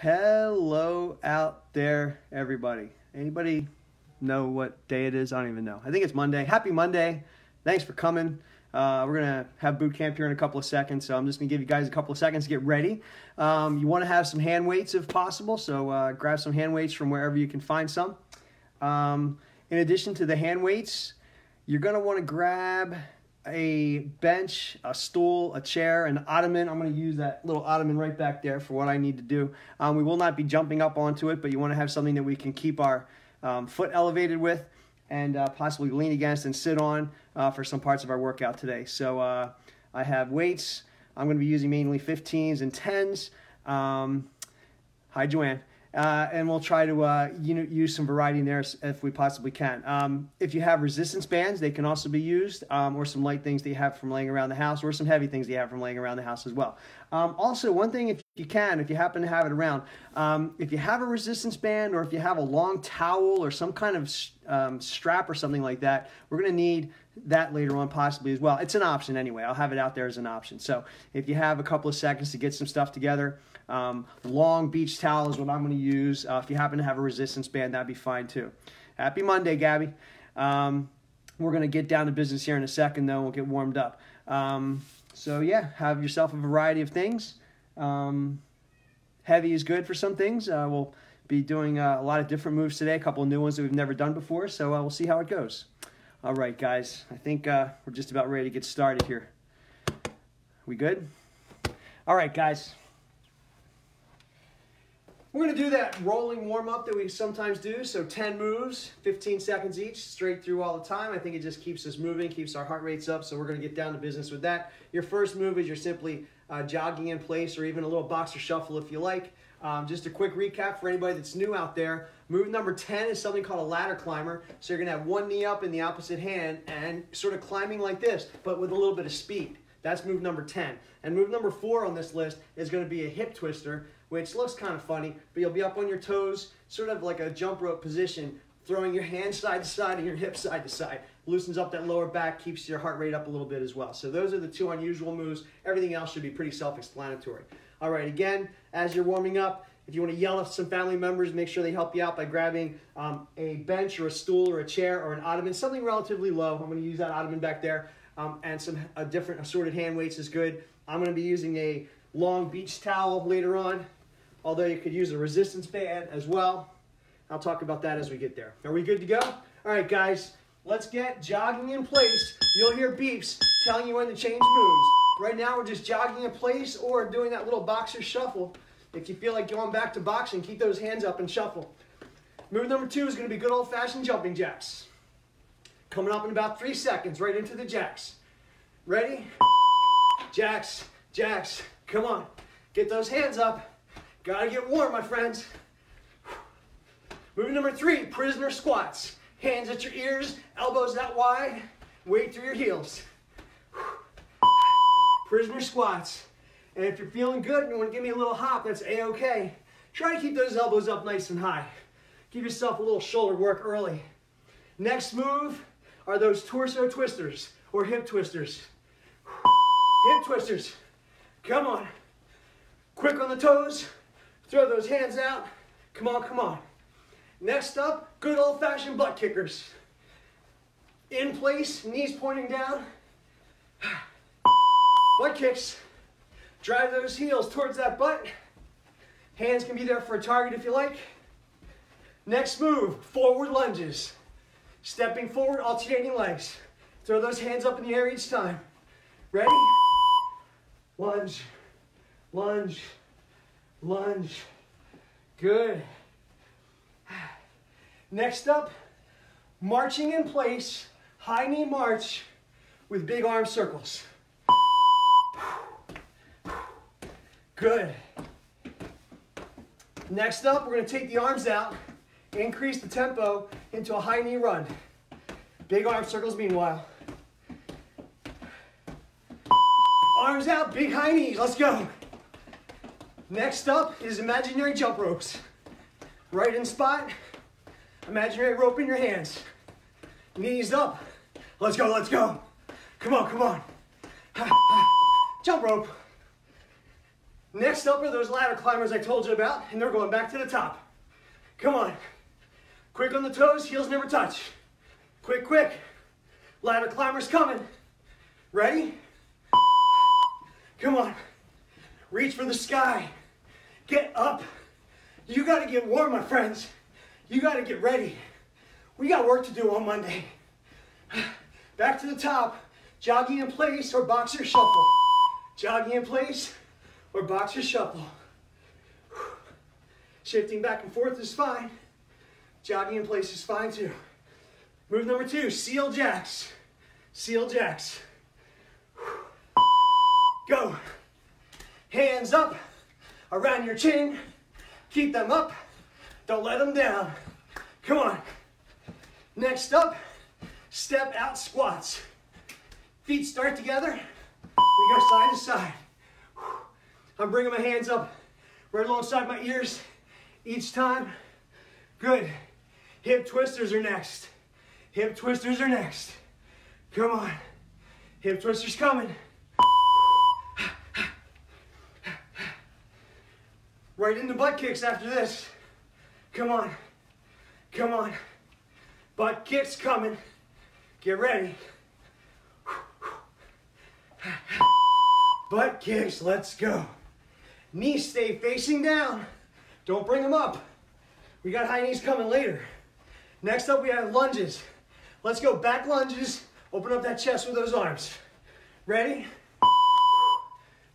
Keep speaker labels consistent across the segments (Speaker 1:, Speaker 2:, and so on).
Speaker 1: Hello out there, everybody. Anybody know what day it is? I don't even know. I think it's Monday. Happy Monday. Thanks for coming. Uh, we're going to have boot camp here in a couple of seconds, so I'm just going to give you guys a couple of seconds to get ready. Um, you want to have some hand weights if possible, so uh, grab some hand weights from wherever you can find some. Um, in addition to the hand weights, you're going to want to grab a bench, a stool, a chair, an ottoman. I'm going to use that little ottoman right back there for what I need to do. Um, we will not be jumping up onto it, but you want to have something that we can keep our um, foot elevated with and uh, possibly lean against and sit on uh, for some parts of our workout today. So uh, I have weights. I'm going to be using mainly 15s and 10s. Um, hi, Joanne. Uh, and we'll try to uh, you know, use some variety in there if we possibly can. Um, if you have resistance bands, they can also be used, um, or some light things that you have from laying around the house, or some heavy things that you have from laying around the house as well. Um, also, one thing if you can, if you happen to have it around, um, if you have a resistance band, or if you have a long towel, or some kind of um, strap or something like that, we're going to need that later on possibly as well. It's an option anyway. I'll have it out there as an option. So if you have a couple of seconds to get some stuff together, um, long beach towel is what I'm going to use. Uh, if you happen to have a resistance band, that'd be fine too. Happy Monday, Gabby. Um, we're going to get down to business here in a second, though. We'll get warmed up. Um, so, yeah, have yourself a variety of things. Um, heavy is good for some things. Uh, we'll be doing uh, a lot of different moves today, a couple of new ones that we've never done before. So, uh, we'll see how it goes. All right, guys. I think uh, we're just about ready to get started here. We good? All right, guys. We're to do that rolling warm up that we sometimes do. So 10 moves, 15 seconds each, straight through all the time. I think it just keeps us moving, keeps our heart rates up. So we're to get down to business with that. Your first move is you're simply uh, jogging in place or even a little boxer shuffle if you like. Um, just a quick recap for anybody that's new out there. Move number 10 is something called a ladder climber. So you're to have one knee up in the opposite hand and sort of climbing like this, but with a little bit of speed. That's move number 10. And move number four on this list is to be a hip twister which looks kind of funny, but you'll be up on your toes, sort of like a jump rope position, throwing your hands side to side and your hips side to side. Loosens up that lower back, keeps your heart rate up a little bit as well. So those are the two unusual moves. Everything else should be pretty self-explanatory. All right, again, as you're warming up, if you want to yell at some family members, make sure they help you out by grabbing um, a bench or a stool or a chair or an ottoman, something relatively low. I'm going to use that ottoman back there. Um, and some a different assorted hand weights is good. I'm going to be using a long beach towel later on although you could use a resistance band as well. I'll talk about that as we get there. Are we good to go? All right, guys, let's get jogging in place. You'll hear beeps telling you when to change moves. Right now, we're just jogging in place or doing that little boxer shuffle. If you feel like going back to boxing, keep those hands up and shuffle. Move number two is going to be good old-fashioned jumping jacks. Coming up in about three seconds, right into the jacks. Ready? Jacks, jacks, come on. Get those hands up. Gotta get warm, my friends. Move number three, prisoner squats. Hands at your ears, elbows out wide, weight through your heels. Prisoner squats. And if you're feeling good and you want to give me a little hop, that's a-okay. Try to keep those elbows up nice and high. Give yourself a little shoulder work early. Next move are those torso twisters or hip twisters. Hip twisters. Come on. Quick on the toes. Throw those hands out. Come on, come on. Next up, good old-fashioned butt kickers. In place, knees pointing down. Butt kicks. Drive those heels towards that butt. Hands can be there for a target if you like. Next move, forward lunges. Stepping forward, alternating legs. Throw those hands up in the air each time. Ready? Lunge, lunge, lunge. Good. Next up, marching in place, high knee march with big arm circles. Good. Next up, we're to take the arms out, increase the tempo into a high knee run. Big arm circles meanwhile. Arms out, big high knees, let's go. Next up is imaginary jump ropes. Right in spot, imaginary rope in your hands. Knees up. Let's go, let's go. Come on, come on. Jump rope. Next up are those ladder climbers I told you about, and they're going back to the top. Come on. Quick on the toes, heels never touch. Quick, quick. Ladder climbers coming. Ready? Come on. Reach for the sky. Get up. You got to get warm, my friends. You got to get ready. We got work to do on Monday. Back to the top. Jogging in place or boxer shuffle. Jogging in place or boxer shuffle. Shifting back and forth is fine. Jogging in place is fine too. Move number two, seal jacks. Seal jacks. Go. Hands up around your chin. Keep them up. Don't let them down. Come on. Next up, step out squats. Feet start together. We go side to side. I'm bringing my hands up right alongside my ears each time. Good. Hip twisters are next. Hip twisters are next. Come on. Hip twisters coming. Right into butt kicks after this. Come on. Come on. Butt kicks coming. Get ready. Butt kicks, let's go. Knees stay facing down. Don't bring them up. We got high knees coming later. Next up, we have lunges. Let's go back lunges. Open up that chest with those arms. Ready?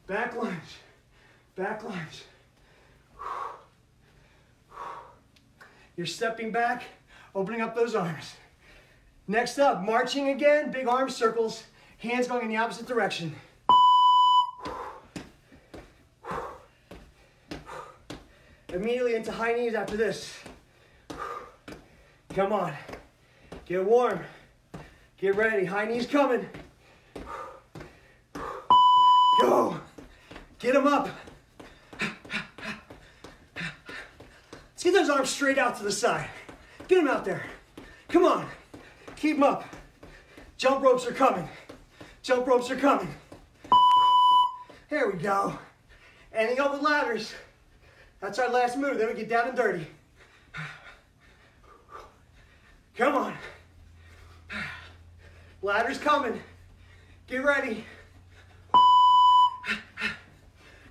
Speaker 1: Back lunge. Back lunge. You're stepping back, opening up those arms. Next up, marching again, big arm circles, hands going in the opposite direction. Immediately into high knees after this. Come on. Get warm. Get ready. High knees coming. Go. Get them up. Get those arms straight out to the side. Get them out there. Come on. Keep them up. Jump ropes are coming. Jump ropes are coming. There we go. Ending up with ladders. That's our last move. Then we get down and dirty. Come on. Ladder's coming. Get ready.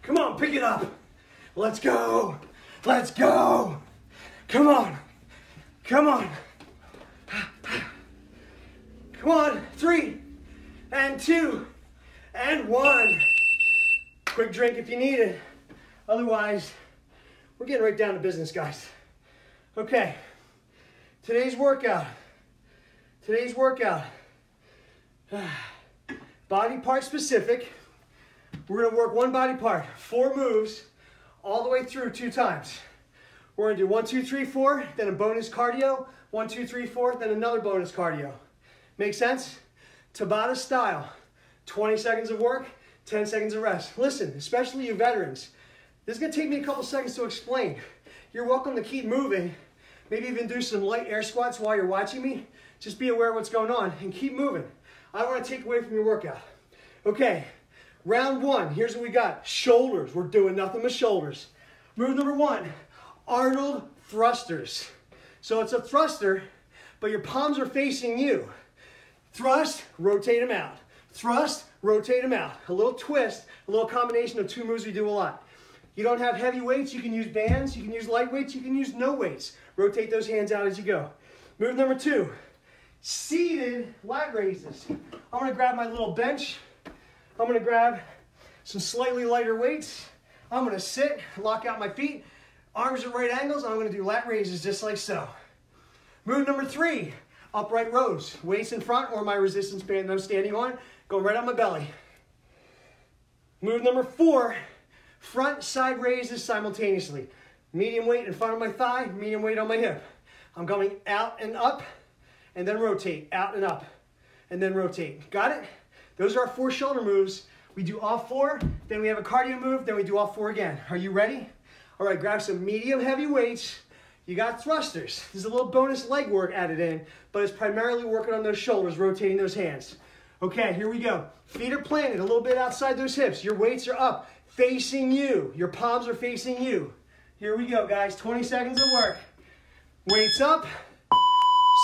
Speaker 1: Come on, pick it up. Let's go. Let's go. Come on. Come on. Come on. Three and two and one. Quick drink if you need it. Otherwise, we're getting right down to business, guys. Okay. Today's workout. Today's workout. Body part specific. We're gonna work one body part, four moves, all the way through two times. We're gonna do one, two, three, four, then a bonus cardio, one, two, three, four, then another bonus cardio. Make sense? Tabata style. 20 seconds of work, 10 seconds of rest. Listen, especially you veterans, this is gonna take me a couple seconds to explain. You're welcome to keep moving, maybe even do some light air squats while you're watching me. Just be aware of what's going on and keep moving. I don't wanna take away from your workout. Okay, round one, here's what we got. Shoulders, we're doing nothing with shoulders. Move number one, Arnold thrusters. So it's a thruster, but your palms are facing you. Thrust, rotate them out. Thrust, rotate them out. A little twist, a little combination of two moves we do a lot. You don't have heavy weights, you can use bands, you can use light weights, you can use no weights. Rotate those hands out as you go. Move number two, seated lat raises. I'm gonna grab my little bench. I'm gonna grab some slightly lighter weights. I'm gonna sit, lock out my feet, arms at right angles. I'm gonna do lat raises just like so. Move number three, upright rows. Weights in front or my resistance band that I'm standing on, going right on my belly. Move number four, Front side raises simultaneously. Medium weight in front of my thigh, medium weight on my hip. I'm going out and up, and then rotate, out and up, and then rotate. Got it? Those are our four shoulder moves. We do all four, then we have a cardio move, then we do all four again. Are you ready? All right, grab some medium heavy weights. You got thrusters. There's a little bonus leg work added in, but it's primarily working on those shoulders, rotating those hands. Okay, here we go. Feet are planted a little bit outside those hips. Your weights are up. facing you. Your palms are facing you. Here we go, guys. 20 seconds of work. Weights up,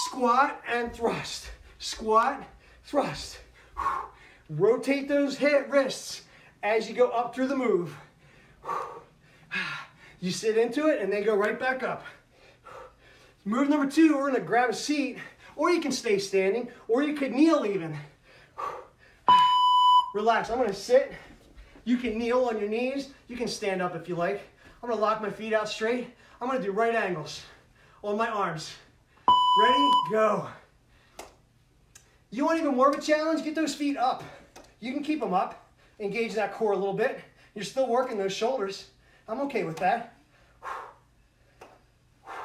Speaker 1: squat and thrust. Squat, thrust. Rotate those hip wrists as you go up through the move. You sit into it and then go right back up. Move number two, we're gonna grab a seat, or you can stay standing, or you could kneel even. Relax, I'm gonna sit. You can kneel on your knees. You can stand up if you like. I'm gonna lock my feet out straight. I'm gonna do right angles on my arms. Ready? Go. You want even more of a challenge? Get those feet up. You can keep them up. Engage that core a little bit. You're still working those shoulders. I'm okay with that.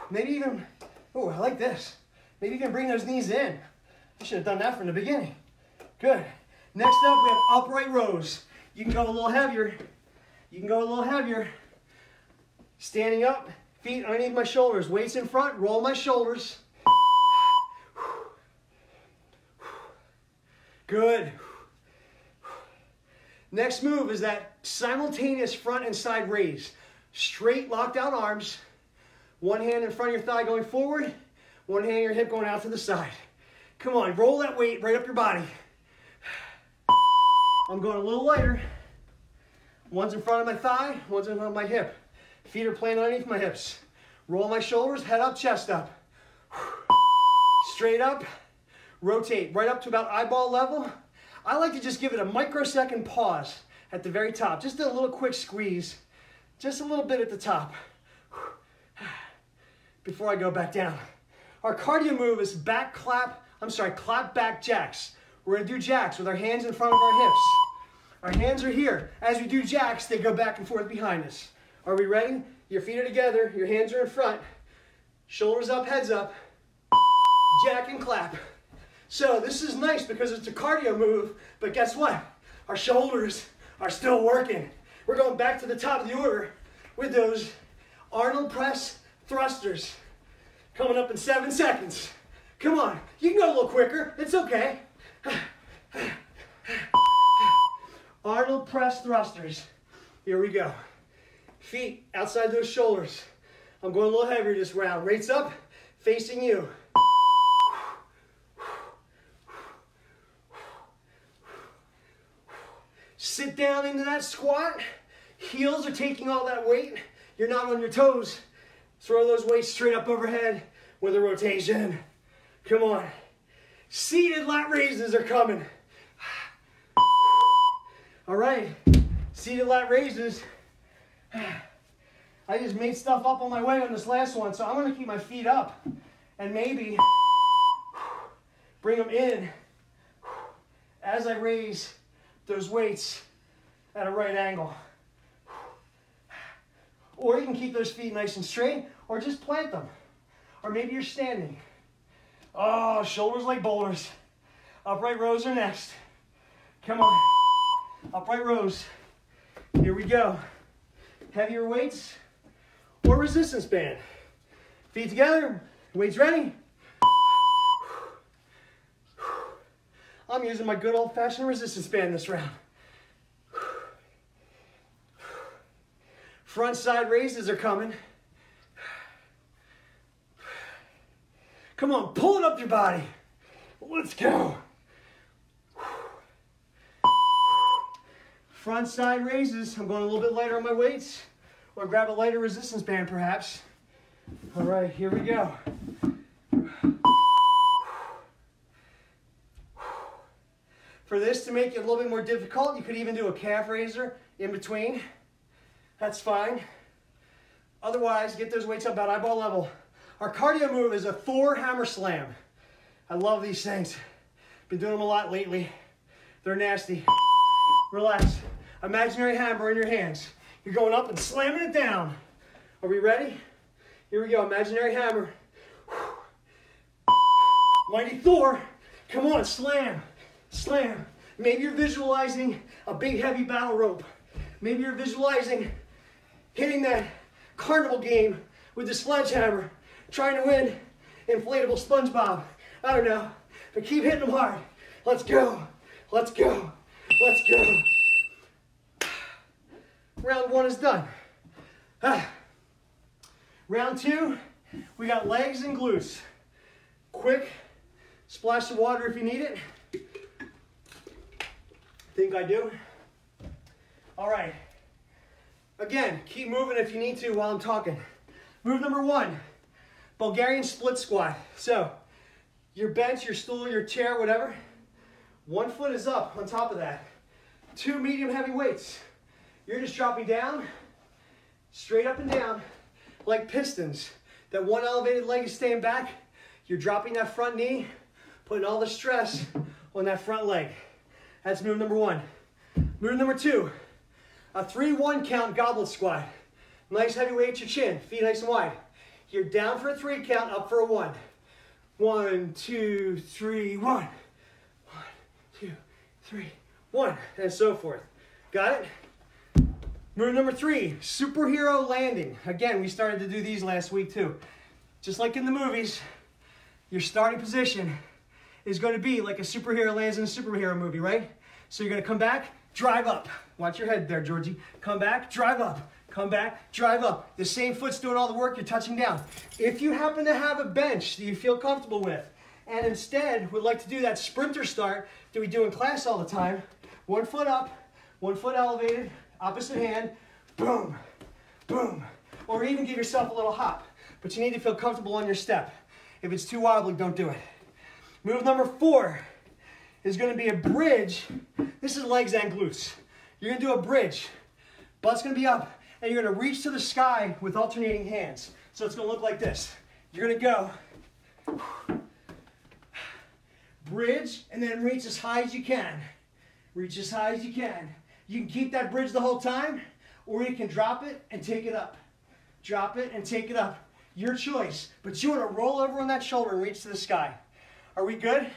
Speaker 1: Maybe even, oh, I like this. Maybe can bring those knees in. I should have done that from the beginning. Good. Next up, we have upright rows. You can go a little heavier. You can go a little heavier. Standing up, feet underneath my shoulders, weights in front, roll my shoulders. Good. Next move is that simultaneous front and side raise. Straight locked out arms. One hand in front of your thigh going forward. One hand your hip going out to the side. Come on, roll that weight right up your body. I'm going a little lighter. One's in front of my thigh, one's in front of my hip. Feet are planted underneath my hips. Roll my shoulders, head up, chest up. Straight up, rotate right up to about eyeball level. I like to just give it a microsecond pause at the very top. Just a little quick squeeze. Just a little bit at the top. Before I go back down. Our cardio move is back clap, I'm sorry, clap back jacks. We're gonna do jacks with our hands in front of our hips. Our hands are here. As we do jacks, they go back and forth behind us. Are we ready? Your feet are together, your hands are in front, shoulders up, heads up, jack and clap. So this is nice because it's a cardio move, but guess what? Our shoulders are still working. We're going back to the top of the order with those Arnold press thrusters coming up in seven seconds. Come on, you can go a little quicker, it's okay. Arnold press thrusters. Here we go. Feet outside those shoulders. I'm going a little heavier this round. Rates up, facing you. Sit down into that squat. Heels are taking all that weight. You're not on your toes. Throw those weights straight up overhead with a rotation. Come on. Seated lat raises are coming. All right, seated lat raises. I just made stuff up on my way on this last one, so I'm gonna keep my feet up and maybe bring them in as I raise those weights at a right angle. Or you can keep those feet nice and straight, or just plant them. Or maybe you're standing. Oh, shoulders like boulders. Upright rows are next. Come on. Upright rows. Here we go. Heavier weights or resistance band. Feet together, weights ready. I'm using my good old fashioned resistance band this round. Front side raises are coming. Come on, pull it up your body. Let's go. Front side raises. I'm going a little bit lighter on my weights. Or grab a lighter resistance band perhaps. All right, here we go. For this to make it a little bit more difficult, you could even do a calf raiser in between. That's fine. Otherwise, get those weights up about eyeball level. Our cardio move is a Thor hammer slam. I love these things. Been doing them a lot lately. They're nasty. Relax. Imaginary hammer in your hands. You're going up and slamming it down. Are we ready? Here we go, imaginary hammer. Mighty Thor, come on, slam, slam. Maybe you're visualizing a big heavy battle rope. Maybe you're visualizing hitting that carnival game with the sledgehammer, trying to win inflatable SpongeBob. I don't know, but keep hitting them hard. Let's go, let's go, let's go. round one is done. Ah. Round two, we got legs and glutes. Quick splash of water if you need it. Think I do? All right. Again, keep moving if you need to while I'm talking. Move number one, Bulgarian split squat. So, your bench, your stool, your chair, whatever, one foot is up on top of that. Two medium heavy weights. You're just dropping down, straight up and down, like pistons. That one elevated leg is staying back. You're dropping that front knee, putting all the stress on that front leg. That's move number one. Move number two, a 3-1 count goblet squat. Nice heavy weight at your chin, feet nice and wide. You're down for a three count, up for a one. One, two, three, one. One, two, three, one, and so forth. Got it? Move number three, superhero landing. Again, we started to do these last week too. Just like in the movies, your starting position is going to be like a superhero lands in a superhero movie, right? So you're going to come back, drive up. Watch your head there, Georgie. Come back, drive up. Come back, drive up. The same foot's doing all the work, you're touching down. If you happen to have a bench that you feel comfortable with, and instead would like to do that sprinter start that we do in class all the time, one foot up, one foot elevated, opposite hand, boom, boom. Or even give yourself a little hop, but you need to feel comfortable on your step. If it's too wobbly, don't do it. Move number four is gonna be a bridge. This is legs and glutes. You're gonna do a bridge. Butt's gonna be up, and you're gonna reach to the sky with alternating hands. So it's gonna look like this. You're gonna go, bridge, and then reach as high as you can. Reach as high as you can. You can keep that bridge the whole time, or you can drop it and take it up. Drop it and take it up. Your choice. But you wanna roll over on that shoulder and reach to the sky. Are we good?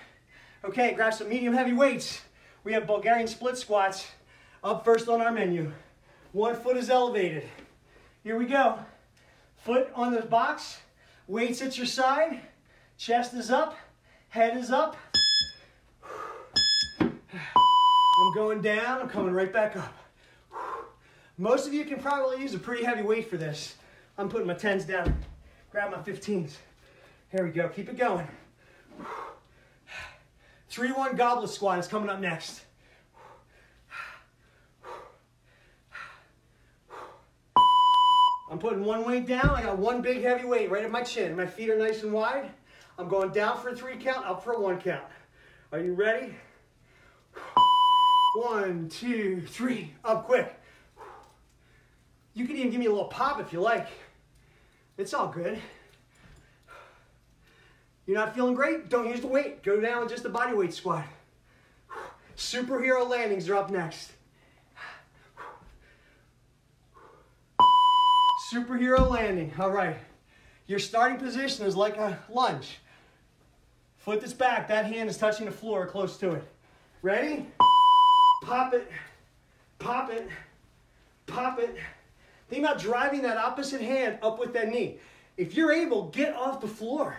Speaker 1: Okay, grab some medium heavy weights. We have Bulgarian split squats up first on our menu. One foot is elevated. Here we go. Foot on the box, weights at your side, chest is up, head is up. I'm going down, I'm coming right back up. Most of you can probably use a pretty heavy weight for this. I'm putting my 10s down. Grab my 15s. Here we go, keep it going. 3-1 goblet squat is coming up next. I'm putting one weight down. I got one big heavy weight right at my chin. My feet are nice and wide. I'm going down for a three count, up for a one count. Are you ready? One, two, three, up quick. You can even give me a little pop if you like. It's all good. You're not feeling great? Don't use the weight. Go down with just a body weight squat. Superhero landings are up next. Superhero landing. All right. Your starting position is like a lunge. Foot is back, that hand is touching the floor close to it. Ready? Pop it, pop it, pop it. Think about driving that opposite hand up with that knee. If you're able, get off the floor.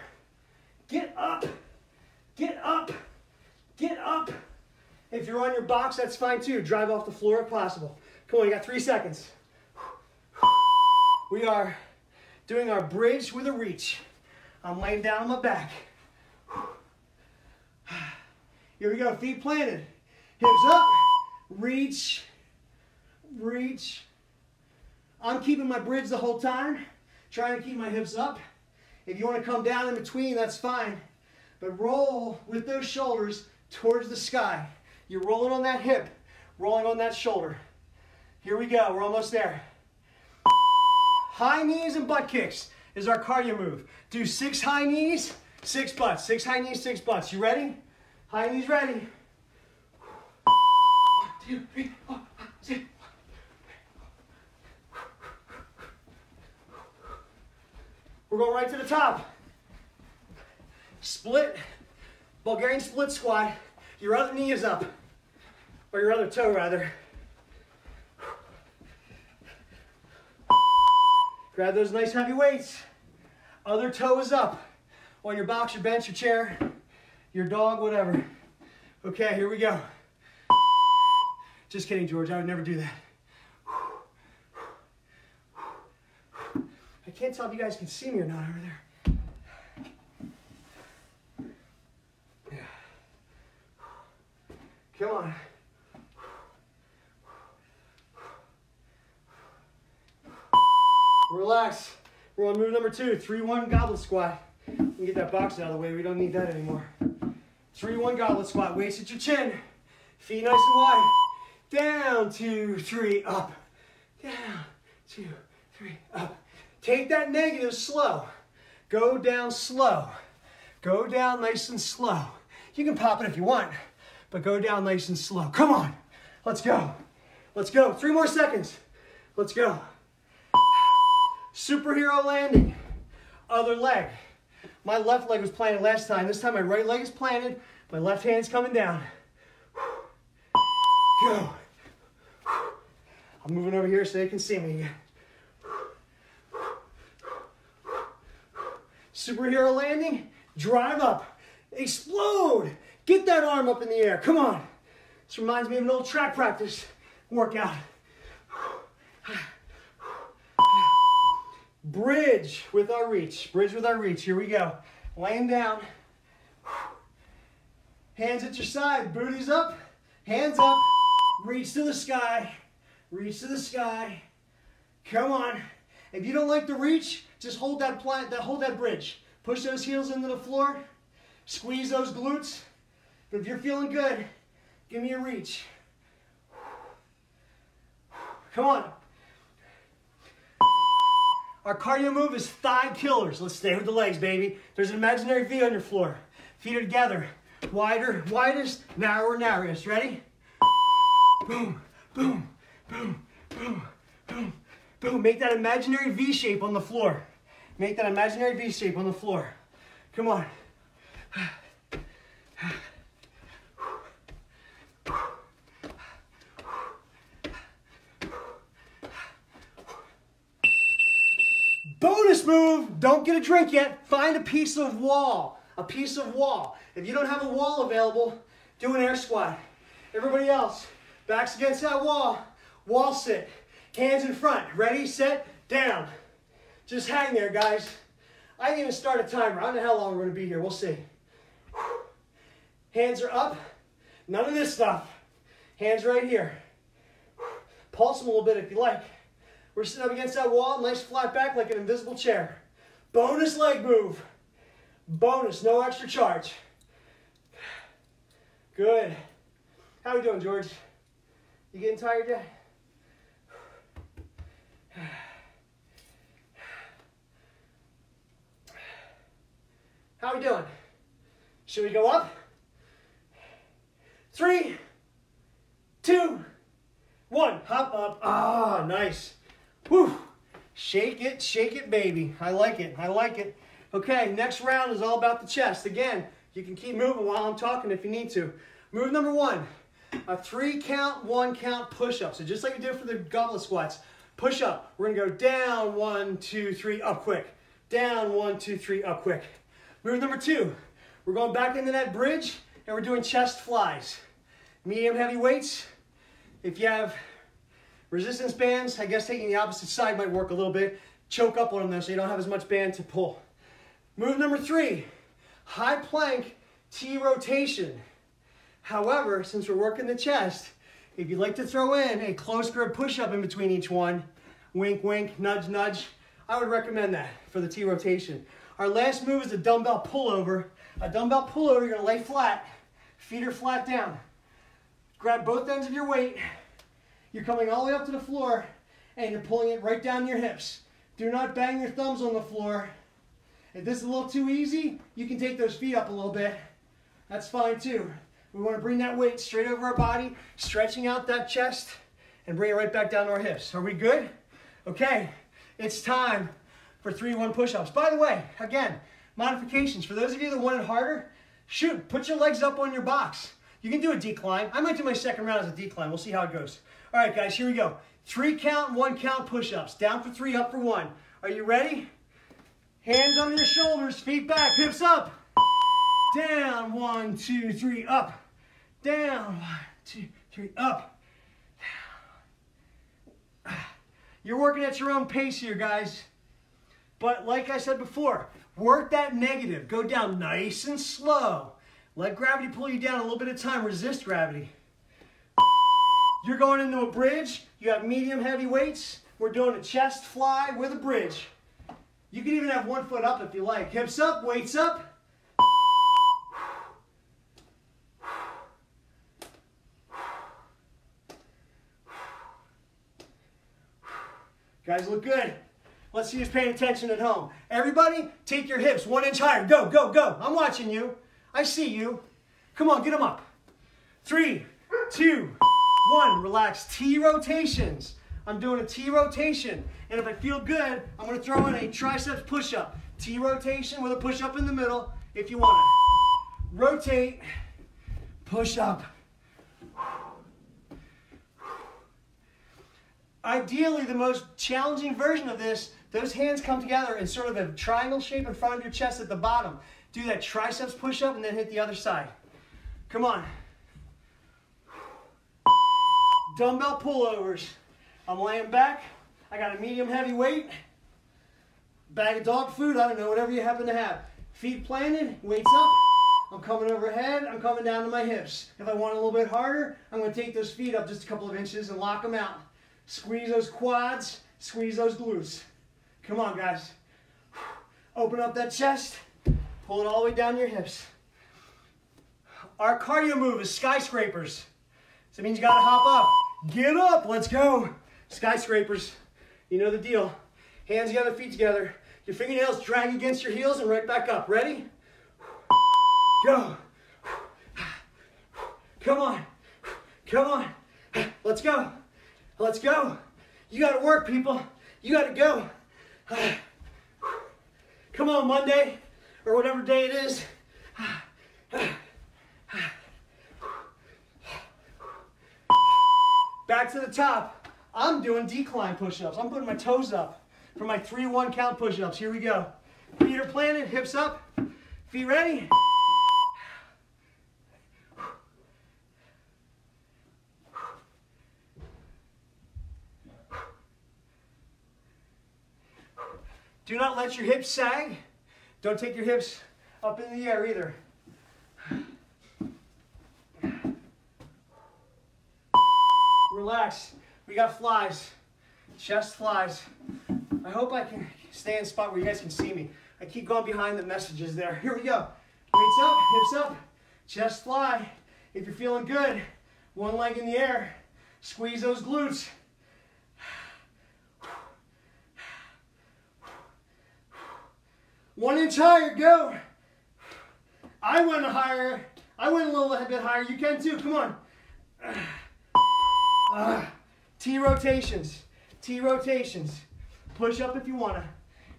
Speaker 1: Get up, get up, get up. If you're on your box, that's fine too. Drive off the floor if possible. Come on, you got three seconds. We are doing our bridge with a reach. I'm laying down on my back. Here we go, feet planted. Hips up, reach, reach. I'm keeping my bridge the whole time, trying to keep my hips up. If you want to come down in between, that's fine. But roll with those shoulders towards the sky. You're rolling on that hip, rolling on that shoulder. Here we go, we're almost there. High knees and butt kicks is our cardio move. Do six high knees, six butts. Six high knees, six butts. You ready? High knees ready. One, two, three, four, five, six. We're going right to the top. Split, Bulgarian split squat. Your other knee is up, or your other toe rather. Grab those nice heavy weights. Other toe is up on your box, your bench, your chair, your dog, whatever. Okay, here we go. Just kidding, George. I would never do that. Can't tell if you guys can see me or not over there. Yeah. Come on. Relax. We're on move number two, 3-1 goblet squat. Get that box out of the way. We don't need that anymore. 3-1 goblet squat. Weights at your chin. Feet nice and wide. Down, two, three, up. Down, two, three, up. Take that negative slow. Go down slow. Go down nice and slow. You can pop it if you want, but go down nice and slow. Come on. Let's go. Let's go. Three more seconds. Let's go. Superhero landing. Other leg. My left leg was planted last time. This time my right leg is planted. My left hand's coming down. Go. I'm moving over here so they can see me again. Superhero landing, drive up, explode. Get that arm up in the air. Come on. This reminds me of an old track practice workout. Bridge with our reach. Bridge with our reach. Here we go. Laying down. Hands at your side. Booties up. Hands up. Reach to the sky. Reach to the sky. Come on. If you don't like the reach, just hold that plant, that hold that bridge. Push those heels into the floor. Squeeze those glutes. But if you're feeling good, give me a reach. Come on. Our cardio move is thigh killers. Let's stay with the legs, baby. There's an imaginary V on your floor. Feet are together. Wider, widest, narrower, narrowest. Ready? Boom, boom, boom, boom, boom, boom. Make that imaginary V shape on the floor. Make that imaginary V shape on the floor. Come on. Bonus move, don't get a drink yet. Find a piece of wall, a piece of wall. If you don't have a wall available, do an air squat. Everybody else, backs against that wall, wall sit, hands in front, ready, set, down. Just hang there, guys. I didn't even start a timer. I don't know how long we're gonna be here, we'll see. Hands are up, none of this stuff. Hands right here. Pulse them a little bit if you like. We're sitting up against that wall, nice flat back like an invisible chair. Bonus leg move. Bonus, no extra charge. Good. How are we doing, George? You getting tired yet? We doing? Should we go up? Three, two, one. Hop up. Ah, nice. Whew. Shake it, shake it, baby. I like it, I like it. Okay, next round is all about the chest. Again, you can keep moving while I'm talking if you need to. Move number one, a three count, one count push up. So just like you did for the goblet squats, push up. We're gonna go down, one, two, three, up quick. Down, one, two, three, up quick. Move number two, we're going back into that bridge and we're doing chest flies. Medium heavy weights. If you have Resistance bands, I guess taking the opposite side might work a little bit. Choke up on them though so you don't have as much band to pull. Move number three, high plank T rotation. However, since we're working the chest, if you'd like to throw in a close grip push-up in between each one, wink, wink, nudge, nudge, I would recommend that for the T rotation. Our last move is a dumbbell pullover. A dumbbell pullover, you're gonna lay flat, feet are flat down. Grab both ends of your weight, you're coming all the way up to the floor and you're pulling it right down your hips. Do not bang your thumbs on the floor. If this is a little too easy, you can take those feet up a little bit. That's fine too. We want to bring that weight straight over our body, stretching out that chest, and bring it right back down to our hips. Are we good? Okay, it's time for 3-1 push-ups. By the way, again, modifications. For those of you that want it harder, shoot, put your legs up on your box. You can do a decline. I might do my second round as a decline. We'll see how it goes. All right, guys, here we go. Three count, one count push-ups. Down for three, up for one. Are you ready? Hands on your shoulders, feet back, hips up. Down, one, two, three, up. Down, one, two, three, up. Down. You're working at your own pace here, guys. But like I said before, work that negative. Go down nice and slow. Let gravity pull you down a little bit a time. Resist gravity. You're going into a bridge. You have medium heavy weights. We're doing a chest fly with a bridge. You can even have one foot up if you like. Hips up, weights up. Guys look good. Let's see who's paying attention at home. Everybody, take your hips one inch higher. Go, go, go. I'm watching you. I see you. Come on, get them up. Three, two, one. Relax. T rotations. I'm doing a T rotation. And if I feel good, I'm to throw in a triceps push-up. T rotation with a push-up in the middle if you want it. Rotate, push up. Ideally, the most challenging version of this, those hands come together in sort of a triangle shape in front of your chest at the bottom. Do that triceps push up and then hit the other side. Come on. Dumbbell pullovers. I'm laying back. I got a medium heavy weight. Bag of dog food, I don't know, whatever you happen to have. Feet planted, weights up. I'm coming overhead, I'm coming down to my hips. If I want a little bit harder, I'm gonna take those feet up just a couple of inches and lock them out. Squeeze those quads, squeeze those glutes. Come on, guys. Open up that chest, pull it all the way down your hips. Our cardio move is skyscrapers. So it means you gotta hop up. Get up, let's go. Skyscrapers, you know the deal. Hands together, feet together. Your fingernails drag against your heels and right back up. Ready? Go. Come on. Come on. Let's go. Let's go. You got to work, people. You got to go. Come on, Monday or whatever day it is. Back to the top. I'm doing decline push-ups. I'm putting my toes up for my 3-1 count push-ups. Here we go. Feet are planted, hips up. Feet ready? Do not let your hips sag. Don't take your hips up in the air either. Relax. We got flies. Chest flies. I hope I can stay in spot where you guys can see me. I keep going behind the messages there. Here we go. Weights up, hips up, chest fly. If you're feeling good, one leg in the air. Squeeze those glutes. One inch higher, go. I went higher. I went a little bit higher. You can too. Come on. Uh, T rotations. T rotations. Push up if you want to.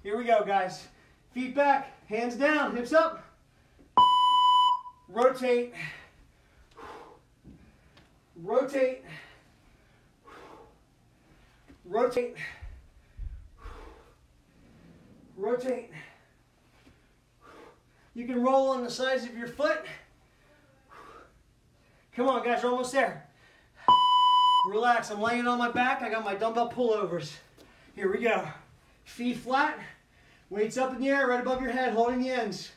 Speaker 1: Here we go, guys. Feet back, hands down, hips up. Rotate. Rotate. Rotate. Rotate. You can roll on the sides of your foot. Come on, guys, we're almost there. Relax, I'm laying on my back. I got my dumbbell pullovers. Here we go. Feet flat, weights up in the air right above your head, holding the ends.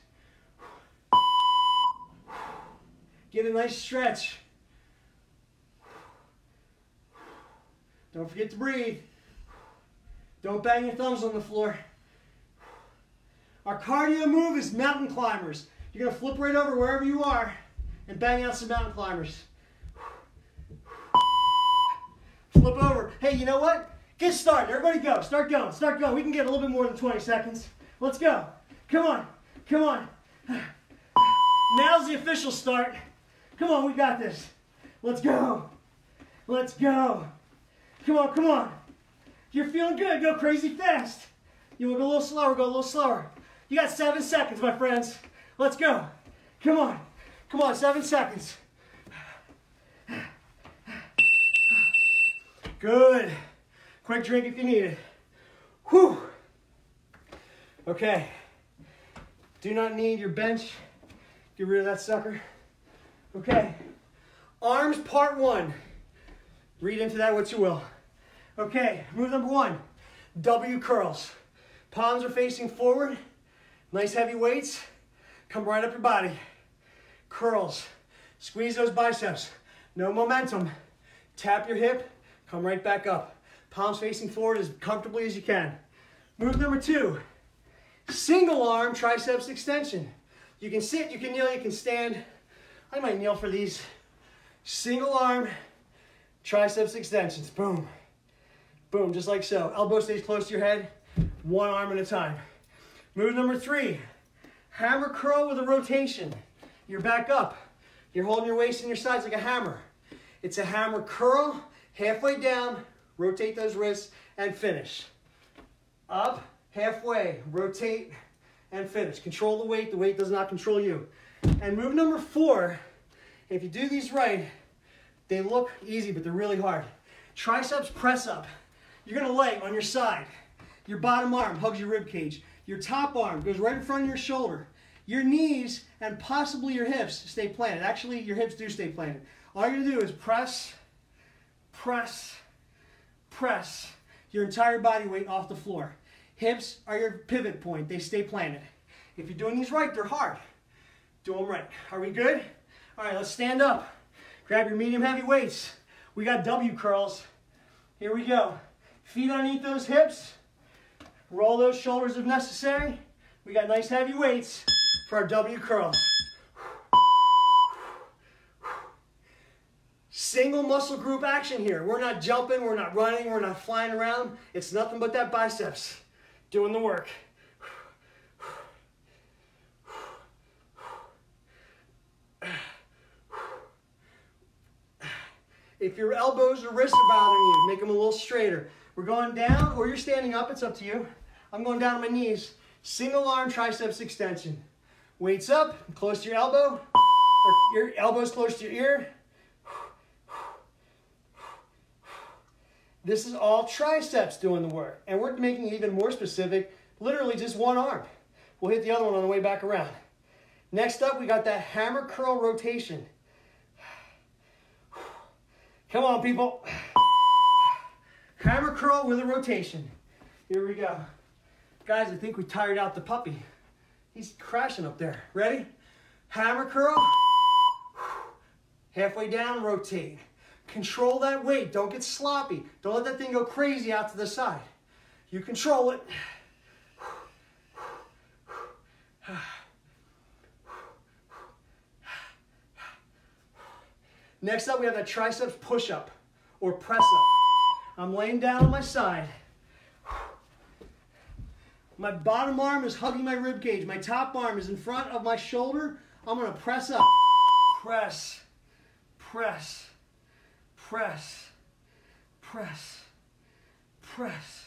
Speaker 1: Get a nice stretch. Don't forget to breathe. Don't bang your thumbs on the floor. Our cardio move is mountain climbers. You're to flip right over wherever you are and bang out some mountain climbers. Flip over. Hey, you know what? Get started. Everybody go. Start going. Start going. We can get a little bit more than 20 seconds. Let's go. Come on. Come on. Now's the official start. Come on, we got this. Let's go. Let's go. Come on, come on. You're feeling good. Go crazy fast. You want to go a little slower, go a little slower. You got seven seconds, my friends. Let's go. Come on. Come on, seven seconds. Good. Quick drink if you need it. Whew. Okay. Do not need your bench. Get rid of that sucker. Okay. Arms part one. Read into that what you will. Okay, move number one. W curls. Palms are facing forward. Nice heavy weights. Come right up your body. Curls. Squeeze those biceps. No momentum. Tap your hip. Come right back up. Palms facing forward as comfortably as you can. Move number two. Single arm triceps extension. You can sit, you can kneel, you can stand. I might kneel for these. Single arm triceps extensions. Boom. Boom, just like so. Elbow stays close to your head. One arm at a time. Move number three. Hammer curl with a rotation. You're back up. You're holding your waist and your sides like a hammer. It's a hammer curl, halfway down, rotate those wrists, and finish. Up, halfway, rotate, and finish. Control the weight, the weight does not control you. And move number four, if you do these right, they look easy, but they're really hard. Triceps press up. You're gonna lay on your side. Your bottom arm hugs your rib cage. Your top arm goes right in front of your shoulder. Your knees and possibly your hips stay planted. Actually, your hips do stay planted. All you're gonna do is press, press, press your entire body weight off the floor. Hips are your pivot point. They stay planted. If you're doing these right, they're hard. Do them right. Are we good? All right, let's stand up. Grab your medium heavy weights. We got W curls. Here we go. Feet underneath those hips. Roll those shoulders if necessary. We got nice heavy weights for our W curls. Single muscle group action here. We're not jumping, we're not running, we're not flying around. It's nothing but that biceps doing the work. If your elbows or wrists are bothering you, make them a little straighter. We're going down, or you're standing up, it's up to you. I'm going down on my knees. Single arm triceps extension. Weights up, close to your elbow, or your elbows close to your ear. This is all triceps doing the work. And we're making it even more specific, literally just one arm. We'll hit the other one on the way back around. Next up, we got that hammer curl rotation. Come on, people. Hammer curl with a rotation. Here we go. Guys, I think we tired out the puppy. He's crashing up there. Ready? Hammer curl. Halfway down, rotate. Control that weight. Don't get sloppy. Don't let that thing go crazy out to the side. You control it. Next up, we have that triceps push-up or press-up. I'm laying down on my side. My bottom arm is hugging my rib cage. My top arm is in front of my shoulder. I'm gonna press up. Press, press, press, press, press.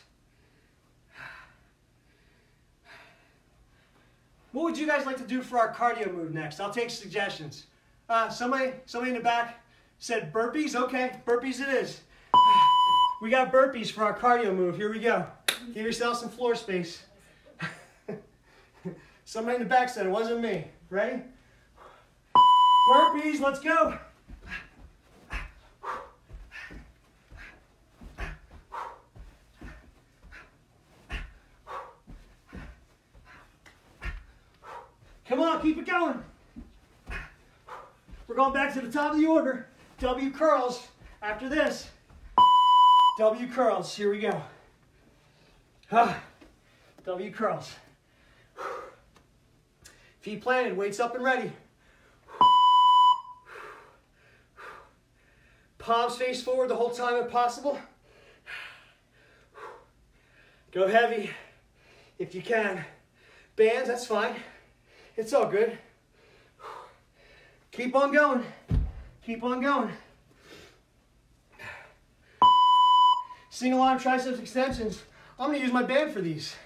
Speaker 1: What would you guys like to do for our cardio move next? I'll take suggestions. Uh, somebody, somebody in the back said burpees. Okay, burpees it is. We got burpees for our cardio move. Here we go. Give yourself some floor space. Somebody in the back said it wasn't me. Ready? Burpees, let's go. Come on, keep it going. We're going back to the top of the order. W curls after this. W curls, here we go. Ah, w curls. Feet planted, weights up and ready. Palms face forward the whole time if possible. Go heavy if you can. Bands, that's fine. It's all good. Keep on going. Keep on going. Single arm triceps extensions. I'm gonna use my band for these.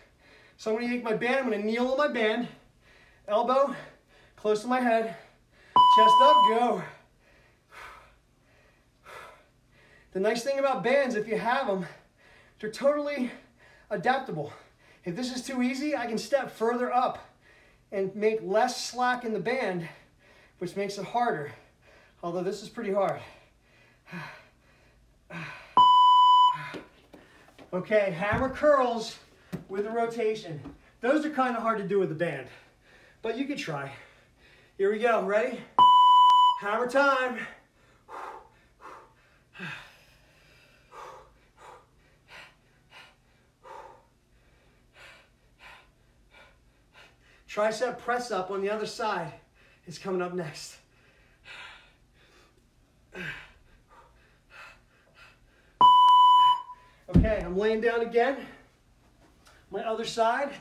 Speaker 1: So I'm gonna take my band, I'm gonna kneel on my band, elbow close to my head, chest up, go. The nice thing about bands, if you have them, they're totally adaptable. If this is too easy, I can step further up and make less slack in the band, which makes it harder. Although this is pretty hard. Okay, hammer curls with a rotation. Those are kind of hard to do with the band, but you could try. Here we go, ready? Hammer time. Tricep press up on the other side is coming up next. Okay, I'm laying down again. My other side.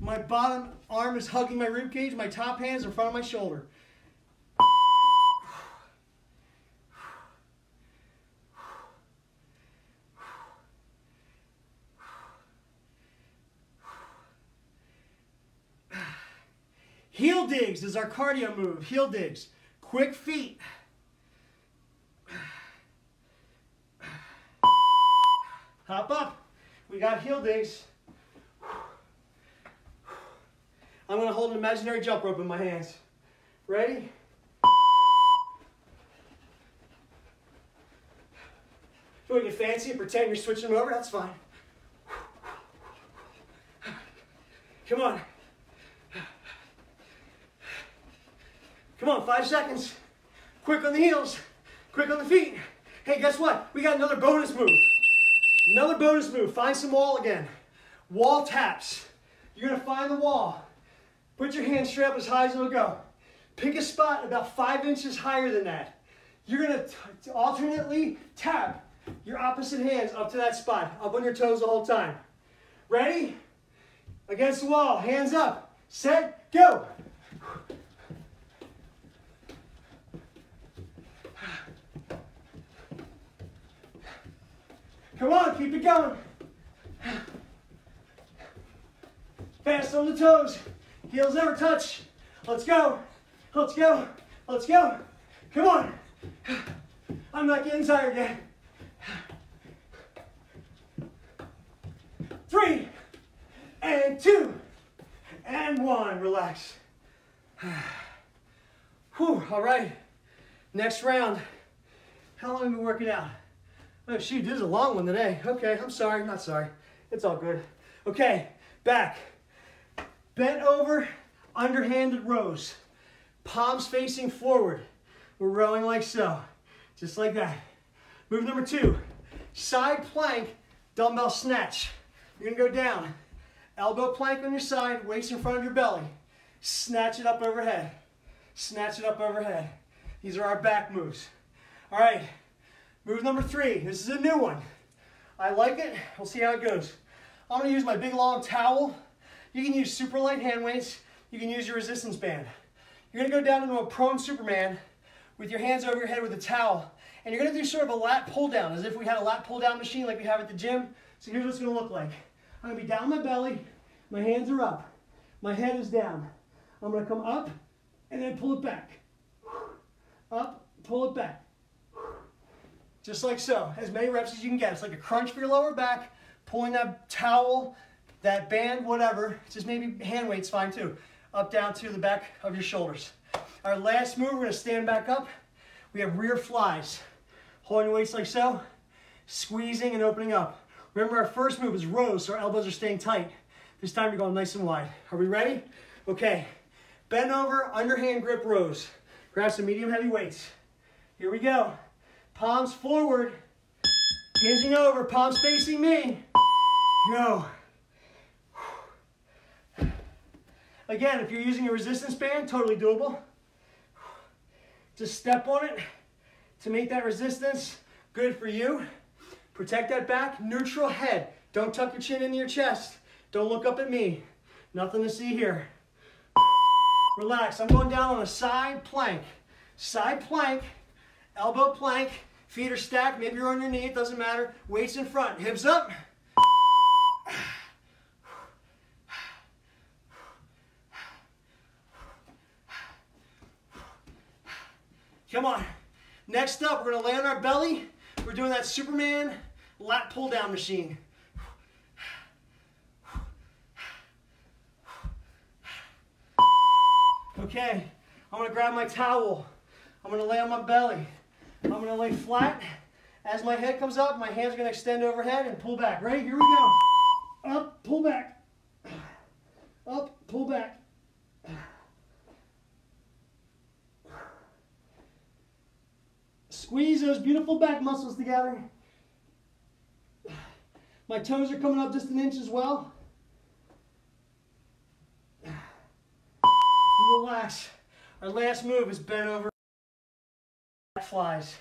Speaker 1: My bottom arm is hugging my rib cage. My top hand's in front of my shoulder. Heel digs is our cardio move. Heel digs. Quick feet. Hop up. We got heel digs. I'm to hold an imaginary jump rope in my hands. Ready? If you want to get fancy and pretend you're switching them over, that's fine. Come on. Come on, five seconds. Quick on the heels, quick on the feet. Hey, guess what? We got another bonus move. Another bonus move. Find some wall again. Wall taps. You're to find the wall. Put your hand straight up as high as it'll go. Pick a spot about five inches higher than that. You're to alternately tap your opposite hands up to that spot, up on your toes the whole time. Ready? Against the wall, hands up. Set, go. Come on, keep it going. Fast on the toes. Heels never touch. Let's go. Let's go. Let's go. Come on. I'm not getting tired yet. Three, and two, and one. Relax. Whew, all right. Next round. How long have we been working out? Oh shoot, this is a long one today. Okay, I'm sorry, not sorry. It's all good. Okay, back. Bent over, underhanded rows. Palms facing forward. We're rowing like so, just like that. Move number two, side plank, dumbbell snatch. You're gonna go down. Elbow plank on your side, waist in front of your belly. Snatch it up overhead. Snatch it up overhead. These are our back moves. All right, Move number three. This is a new one. I like it. We'll see how it goes. I'm to use my big long towel. You can use super light hand weights. You can use your resistance band. You're to go down into a prone Superman with your hands over your head with a towel. And you're to do sort of a lat pull down, as if we had a lat pull down machine like we have at the gym. So here's what it's to look like. I'm to be down my belly. My hands are up. My head is down. I'm to come up and then pull it back. Up, pull it back. Just like so. As many reps as you can get. It's like a crunch for your lower back, pulling that towel, that band, whatever. Just maybe hand weight's fine too. Up, down to the back of your shoulders. Our last move, we're gonna stand back up. We have rear flies. Holding weights like so, squeezing and opening up. Remember our first move is rows, so our elbows are staying tight. This time you're going nice and wide. Are we ready? Okay. Bend over, underhand grip rows. Grab some medium heavy weights. Here we go. Palms forward. Hinging over, palms facing me. Go. Again, if you're using a resistance band, totally doable. Just step on it to make that resistance good for you. Protect that back, neutral head. Don't tuck your chin into your chest. Don't look up at me. Nothing to see here. Relax, I'm going down on a side plank. Side plank, elbow plank, Feet are stacked. Maybe you're on your knee. It doesn't matter. Weights in front. Hips up. Come on. Next up, we're to lay on our belly. We're doing that Superman lat pull down machine. Okay, I'm to grab my towel. I'm to lay on my belly. I'm to lay flat. As my head comes up, my hands are to extend overhead and pull back. Ready? Here we go. Up, pull back. Up, pull back. Squeeze those beautiful back muscles together. My toes are coming up just an inch as well. Relax. Our last move is bent over flies.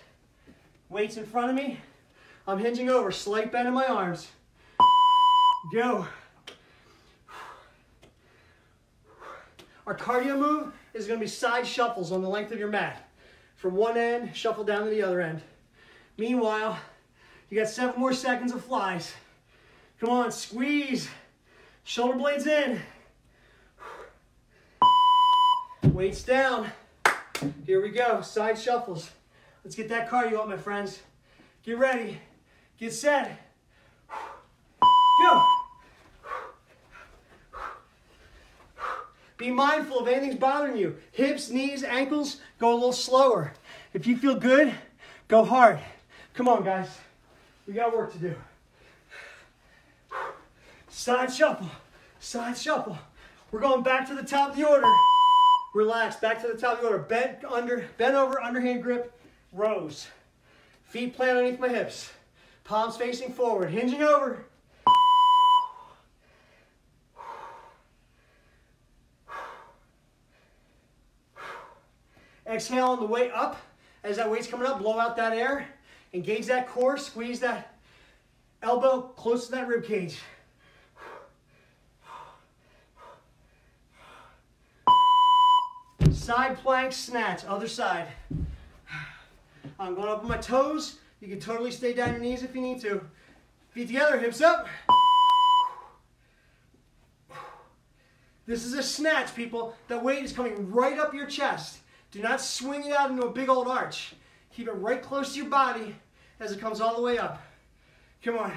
Speaker 1: Weights in front of me. I'm hinging over, slight bend in my arms. Go. Our cardio move is gonna be side shuffles on the length of your mat. From one end, shuffle down to the other end. Meanwhile, you got seven more seconds of flies. Come on, squeeze. Shoulder blades in. Weights down. Here we go, side shuffles. Let's get that cardio up, my friends. Get ready, get set. Go. Be mindful if anything's bothering you. Hips, knees, ankles, go a little slower. If you feel good, go hard. Come on, guys. We got work to do. Side shuffle, side shuffle. We're going back to the top of the order. Relax, back to the top of the order. Bent under, bent over, underhand grip, rows. Feet plant underneath my hips. Palms facing forward, hinging over. Exhale on the way up. As that weight's coming up, blow out that air. Engage that core, squeeze that elbow close to that rib cage. Side plank snatch, other side. I'm going up on my toes. You can totally stay down your knees if you need to. Feet together, hips up. This is a snatch, people. The weight is coming right up your chest. Do not swing it out into a big old arch. Keep it right close to your body as it comes all the way up. Come on.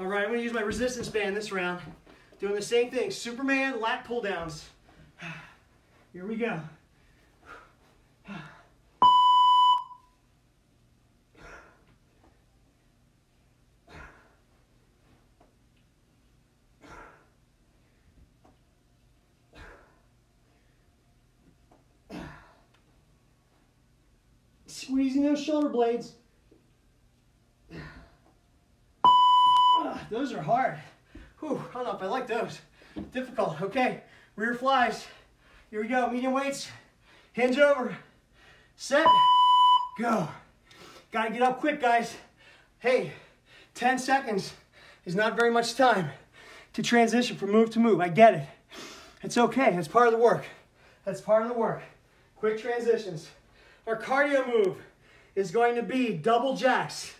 Speaker 1: All right, I'm gonna use my resistance band this round. Doing the same thing, Superman lat pull downs. Here we go. Squeezing those shoulder blades. Those are hard. Whew, I if I like those. Difficult. Okay, rear flies. Here we go, medium weights. Hinge over. Set. Go. Gotta get up quick, guys. Hey, 10 seconds is not very much time to transition from move to move. I get it. It's okay. That's part of the work. That's part of the work. Quick transitions. Our cardio move is going to be double jacks.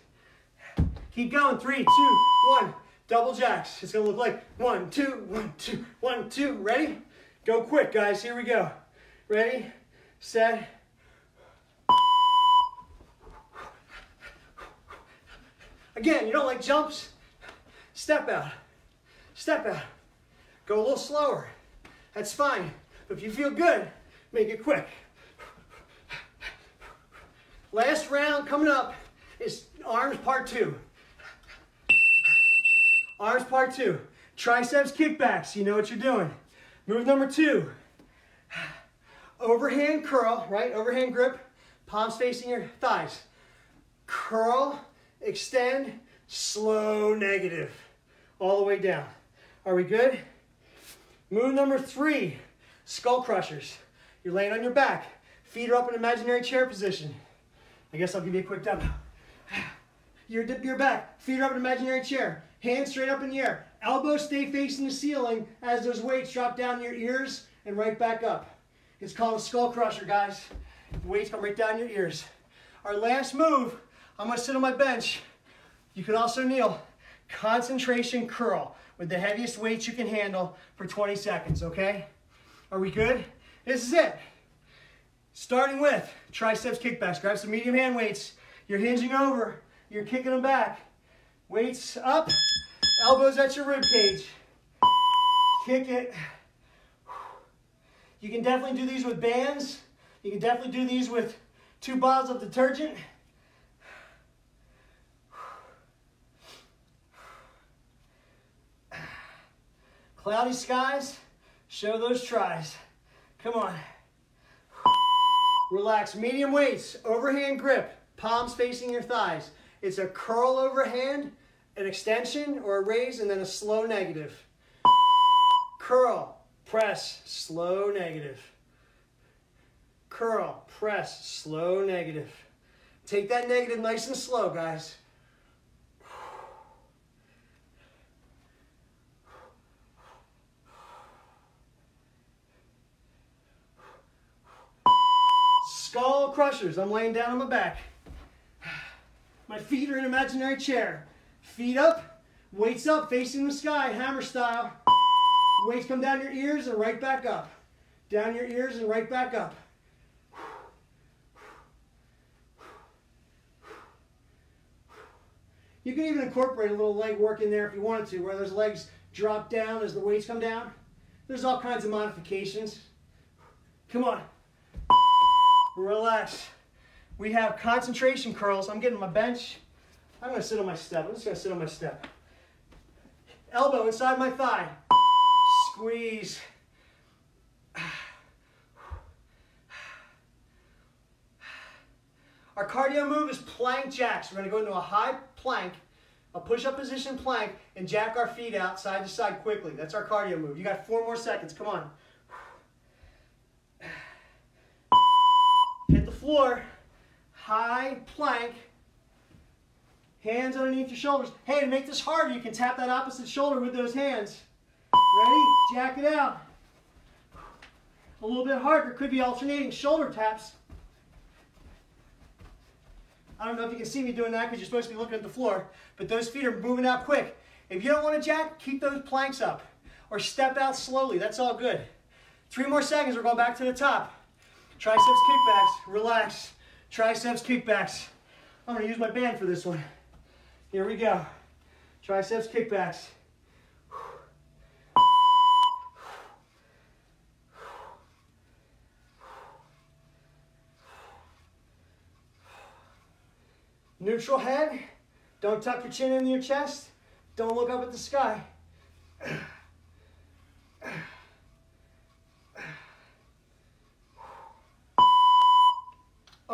Speaker 1: Keep going. Three, two, one. Double jacks. It's to look like one, two, one, two, one, two. Ready? Go quick, guys. Here we go. Ready, set. Again, you don't like jumps? Step out. Step out. Go a little slower. That's fine. But if you feel good, make it quick. Last round coming up is arms part two. Arms part two. Triceps kickbacks. You know what you're doing. Move number two. Overhand curl, right? Overhand grip. Palms facing your thighs. Curl, extend, slow negative. All the way down. Are we good? Move number three. Skull crushers. You're laying on your back. Feet are up in imaginary chair position. I guess I'll give you a quick demo. You're dip your back. Feet up in imaginary chair. Hands straight up in the air. Elbows stay facing the ceiling as those weights drop down your ears and right back up. It's called a skull crusher, guys. The weights come right down your ears. Our last move, I'm gonna sit on my bench. You can also kneel. Concentration curl with the heaviest weights you can handle for 20 seconds, okay? Are we good? This is it. Starting with triceps kickbacks. Grab some medium hand weights. You're hinging over. You're kicking them back. Weights up, elbows at your rib cage. Kick it. You can definitely do these with bands. You can definitely do these with two bottles of detergent. Cloudy skies, show those tries. Come on. Relax, medium weights, overhand grip, palms facing your thighs. It's a curl overhand, an extension or a raise, and then a slow negative. Curl, press, slow negative. Curl, press, slow negative. Take that negative nice and slow, guys. Skull crushers. I'm laying down on my back. My feet are in an imaginary chair. Feet up, weights up, facing the sky, hammer style. Weights come down your ears and right back up. Down your ears and right back up. You can even incorporate a little leg work in there if you wanted to, where those legs drop down as the weights come down. There's all kinds of modifications. Come on. Relax. We have concentration curls. I'm getting my bench. I'm to sit on my step. I'm just to sit on my step. Elbow inside my thigh. Squeeze. Our cardio move is plank jacks. We're to go into a high plank, a push-up position plank, and jack our feet out side to side quickly. That's our cardio move. You got four more seconds. Come on. Hit the floor. High plank. Hands underneath your shoulders. Hey, to make this harder, you can tap that opposite shoulder with those hands. Ready? Jack it out. A little bit harder. Could be alternating shoulder taps. I don't know if you can see me doing that because you're supposed to be looking at the floor, but those feet are moving out quick. If you don't want to jack, keep those planks up or step out slowly. That's all good. Three more seconds. We're going back to the top. Triceps kickbacks. Relax. Triceps kickbacks. I'm to use my band for this one. Here we go. Triceps kickbacks. Neutral head. Don't tuck your chin into your chest. Don't look up at the sky.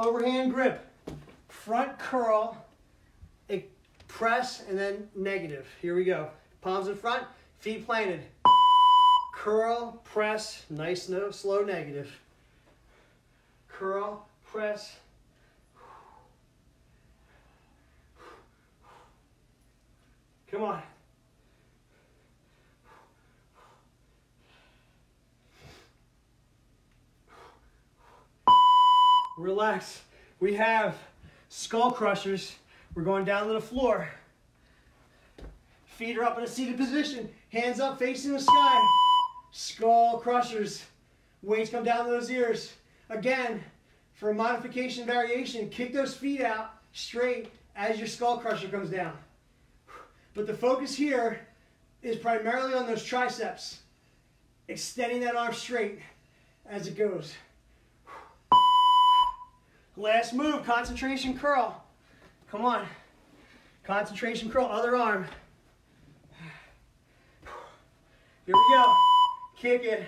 Speaker 1: Overhand grip. Front curl. Press and then negative. Here we go. Palms in front, feet planted. Curl, press, nice, no, slow, negative. Curl, press, Come on. Relax. We have skull crushers. We're going down to the floor. Feet are up in a seated position. Hands up facing the sky. Skull crushers. Weights come down to those ears. Again, for a modification variation, kick those feet out straight as your skull crusher comes down. But the focus here is primarily on those triceps, extending that arm straight as it goes. Last move, concentration curl. Come on. Concentration curl, other arm. Here we go. Kick it.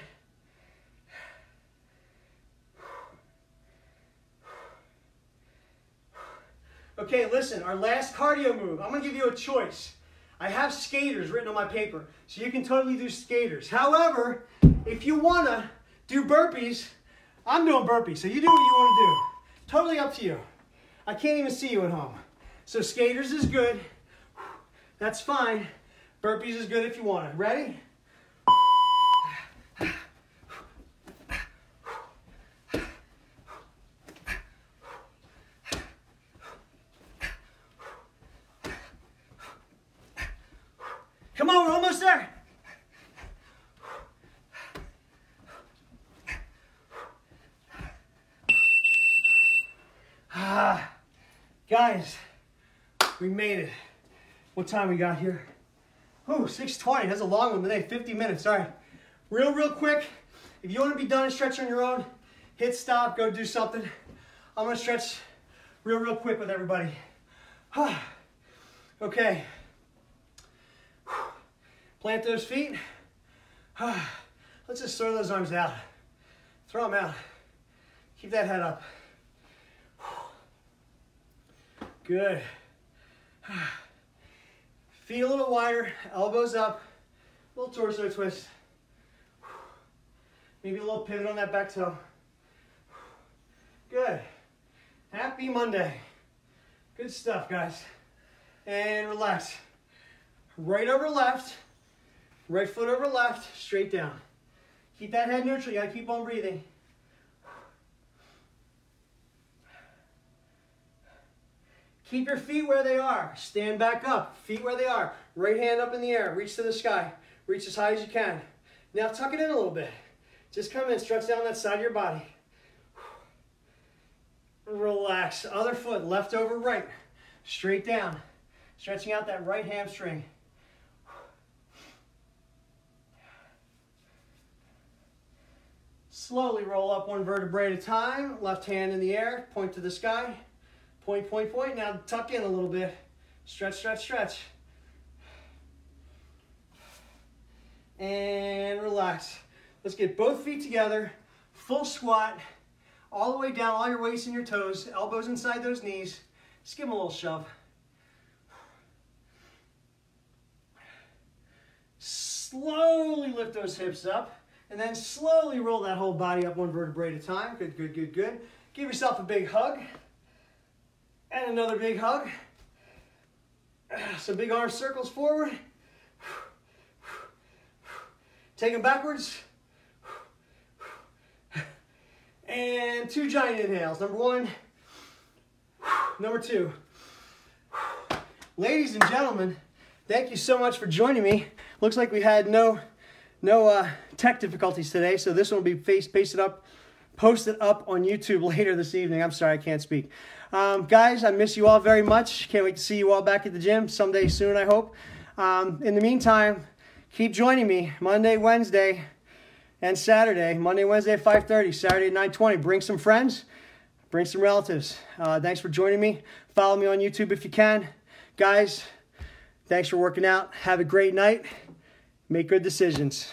Speaker 1: Okay, listen, our last cardio move. I'm to give you a choice. I have skaters written on my paper, so you can totally do skaters. However, if you want to do burpees, I'm doing burpees, so you do what you want to do. Totally up to you. I can't even see you at home. So skaters is good. That's fine. Burpees is good if you want it. Ready? Come on, we're almost there. Ah, guys, we made it. What time we got here? Oh, 6.20. That's a long one today. 50 minutes. All right. Real, real quick. If you want to be done and stretch on your own, hit stop, go do something. I'm gonna stretch real, real quick with everybody. okay. Plant those feet. Let's just throw those arms out. Throw them out. Keep that head up. Good. Feet a little wider, elbows up, little torso twist. Maybe a little pivot on that back toe. Good. Happy Monday. Good stuff, guys. And relax. Right over left, right foot over left, straight down. Keep that head neutral, you gotta keep on breathing. Keep your feet where they are. Stand back up, feet where they are. Right hand up in the air, reach to the sky. Reach as high as you can. Now tuck it in a little bit. Just come in, stretch down that side of your body. Relax. Other foot, left over right. Straight down. Stretching out that right hamstring. Slowly roll up one vertebrae at a time. Left hand in the air, point to the sky. Point, point, point. Now tuck in a little bit. Stretch, stretch, stretch. And relax. Let's get both feet together. Full squat. All the way down, all your weights and your toes. Elbows inside those knees. Just give them a little shove. Slowly lift those hips up. And then slowly roll that whole body up one vertebrae at a time. Good, good, good, good. Give yourself a big hug. And another big hug. Some big arm circles forward. Take them backwards. And two giant inhales. Number one. Number two. Ladies and gentlemen, thank you so much for joining me. Looks like we had no no uh, tech difficulties today, so this one will be face pasted up, posted up on YouTube later this evening. I'm sorry, I can't speak. Um, guys, I miss you all very much. Can't wait to see you all back at the gym someday soon, I hope. Um, in the meantime, keep joining me Monday, Wednesday, and Saturday. Monday, Wednesday at 5.30, Saturday at 9.20. Bring some friends, bring some relatives. Uh, thanks for joining me. Follow me on YouTube if you can. Guys, thanks for working out. Have a great night. Make good decisions.